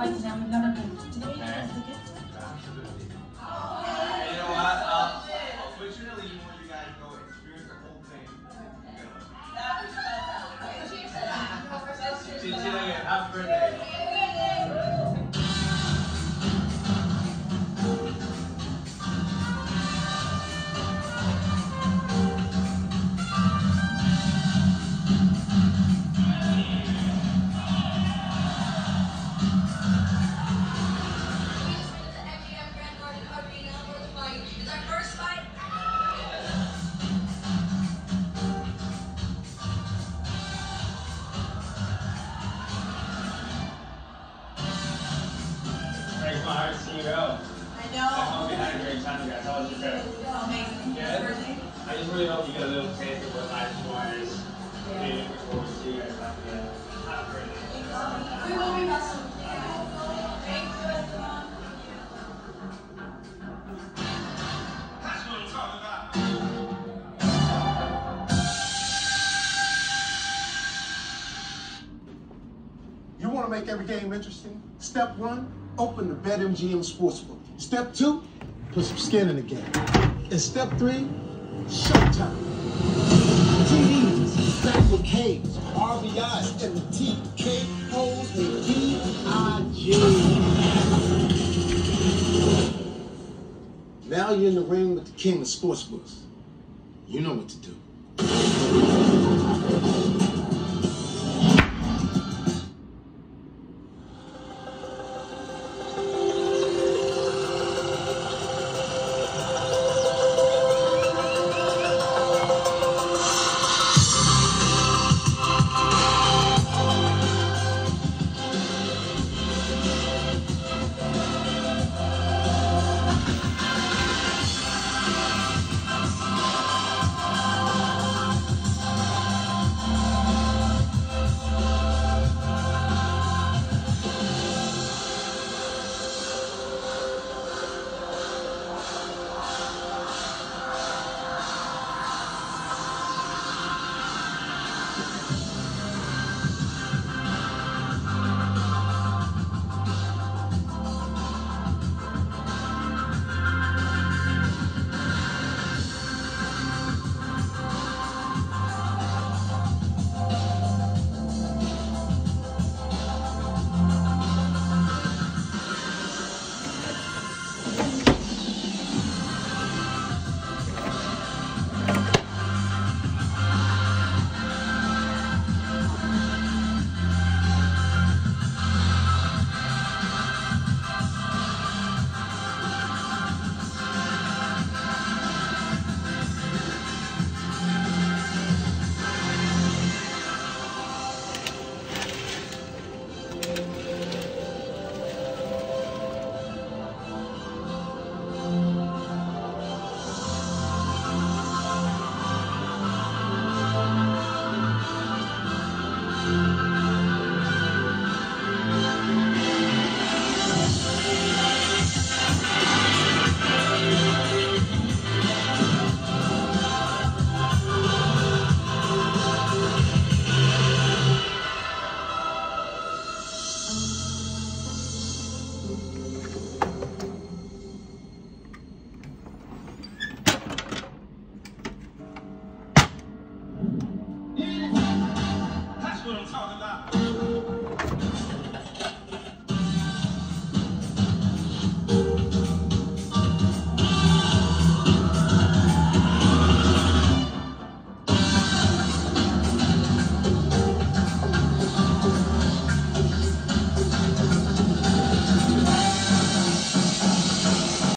never done a fight to them. We've never been. Okay. You know what? Uh, unfortunately, you want you guys to go experience the whole thing. Chinchilla, happy birthday. Breaks my heart to see you go. I I hope you had a great time, guys. How was your trip? Amazing. Good? I just really hope you get a little taste of what life requires. Really looking forward to see you guys back again. Happy birthday. We will be awesome. That's what I'm talking about. You want to make every game interesting? Step one, open the BetMGM Sportsbook. Step two, put some skin in the game. And step three, showtime. TDs, back with K's, RBIs, and the and D-I-G. Now you're in the ring with the king of sportsbooks. You know what to do.